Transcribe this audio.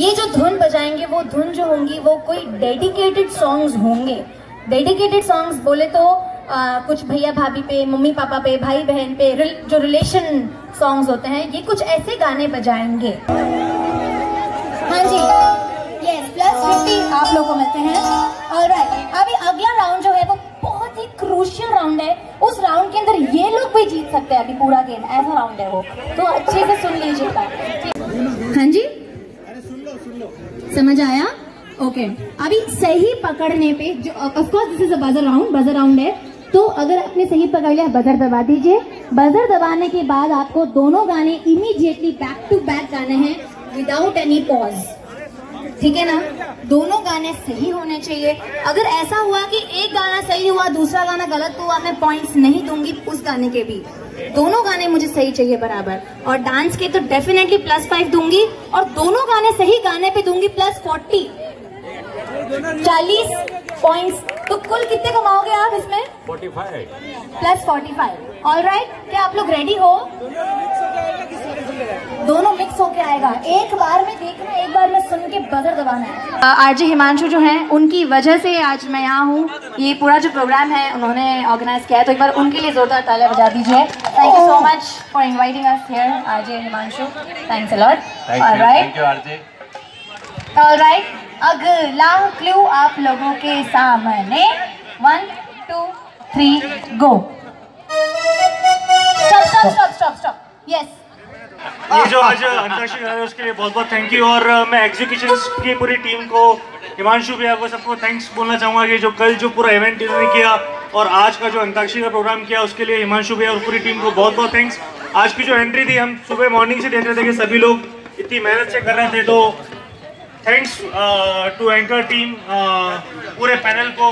ये जो धुन बजाएँगे वो धुन जो होंगी वो कोई डेडिकेटेड सॉन्ग्स होंगे। डेडिकेटेड सॉन्ग्स बोले तो आ, कुछ भैया भाभी पे मम्मी पापा पे भाई बहन पे रिल, जो रिलेशन सॉन्ग्स होते हैं ये कुछ ऐसे गाने बजाएँगे। हाँ जी। यस प्लस फिफ्टी आप लोग को मिलते हैं। और अभी अगला राउंड जो है वो बहुत ही क्रूशियल राउंड है। उस राउंड के अंदर ये लोग भी जीत सकते हैं अभी पूरा गेम ऐसा राउंड है वो। तो अच्छे से सुन लीजिएगा हाँ जी समझ आया? Okay okay. अभी सही पकड़ने पे जो of course this is a buzzer round buzzer round है। तो अगर आपने सही पकड़ लिया बजर दबा दीजिए। बजर दबाने के बाद आपको दोनों गाने इमीडिएटली बैक टू बैक गाने हैं विदाउट एनी पॉज ठीक है ना? दोनों गाने सही होने चाहिए। अगर ऐसा हुआ कि एक गाना सही हुआ, दूसरा गाना गलत हुआ, मैं पॉइंट्स नहीं दूँगी उस गाने के भी। दोनों गाने मुझे सही चाहिए बराबर। और डांस के तो डेफिनेटली प्लस फाइव दूँगी और दोनों गाने सही गाने पे दूँगी प्लस फोर्टी चालीस पॉइंट्स तो कुल कितने कमाओगे आप इसमें? 45 plus forty five all right क्या आप लोग रेडी हो? दोनों मिक्स होके आएगा। एक बार में देखना एक बार में सुन के बजर दबाना है। आरजे हिमांशु जो हैं उनकी वजह से आज मैं यहाँ हूँ। ये पूरा जो प्रोग्राम है उन्होंने ऑर्गेनाइज किया है। तो एक बार उनके लिए जोरदार तालियाँ बजा दीजिए। Thank you so much for inviting us here RJ Himanshu. Thanks a lot thank you thank you alright अगला क्लू आप लोगों के सामने। One two three go stop stop stop stop stop yes ये जो आज अंतर्राष्ट्रीय है उसके लिए बहुत बहुत थैंक यू और मैं एग्जीक्यूशन की पूरी टीम को, हिमांशु भैया को सबको थैंक्स बोलना चाहूँगा कि जो कल जो पूरा इवेंट इन्होंने किया और आज का जो अंताक्षरी का प्रोग्राम किया, उसके लिए हिमांशु भैया और पूरी टीम को बहुत बहुत थैंक्स आज की जो एंट्री थी, हम सुबह मॉर्निंग से देख रहे थे कि सभी लोग इतनी मेहनत से कर रहे थे तो थैंक्स टू एंकर टीम पूरे पैनल को।